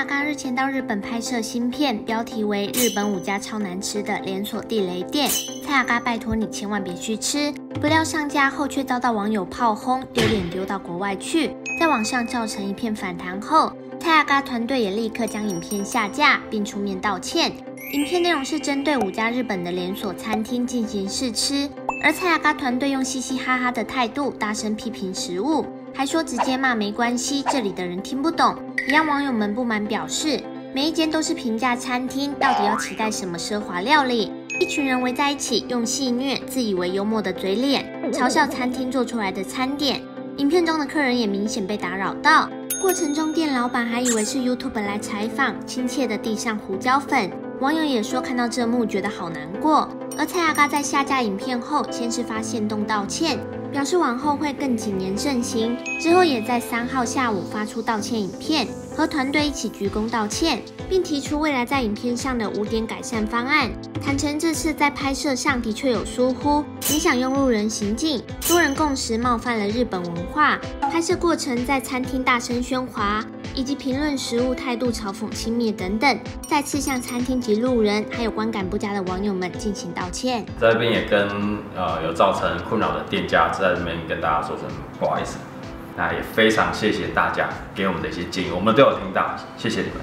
雅嘎日前到日本拍摄新片，标题为《日本五家超难吃的连锁地雷店》，蔡雅嘎拜托你千万别去吃。不料上架后却遭到网友炮轰，丢脸丢到国外去，在网上造成一片反弹后，蔡雅嘎团队也立刻将影片下架，并出面道歉。影片内容是针对五家日本的连锁餐厅进行试吃，而蔡雅嘎团队用嘻嘻哈哈的态度大声批评食物。还说直接骂没关系，这里的人听不懂，也让网友们不满表示，每一间都是平价餐厅，到底要期待什么奢华料理？一群人围在一起，用戏谑、自以为幽默的嘴脸嘲笑餐厅做出来的餐点。影片中的客人也明显被打扰到，过程中店老板还以为是 YouTube 来采访，亲切的递上胡椒粉。网友也说看到这幕觉得好难过。而蔡雅嘎在下架影片后，先是发现动道歉。表示往后会更谨言慎行，之后也在三号下午发出道歉影片，和团队一起鞠躬道歉，并提出未来在影片上的五点改善方案。坦诚这次在拍摄上的确有疏忽，影响用路人行径，多人共识冒犯了日本文化。拍摄过程在餐厅大声喧哗。以及评论食物态度嘲讽轻蔑等等，再次向餐厅及路人还有观感不佳的网友们进行道歉。这边也跟呃有造成困扰的店家在这边跟大家说声不好意思，那也非常谢谢大家给我们的一些建议，我们都有听到，谢谢你们。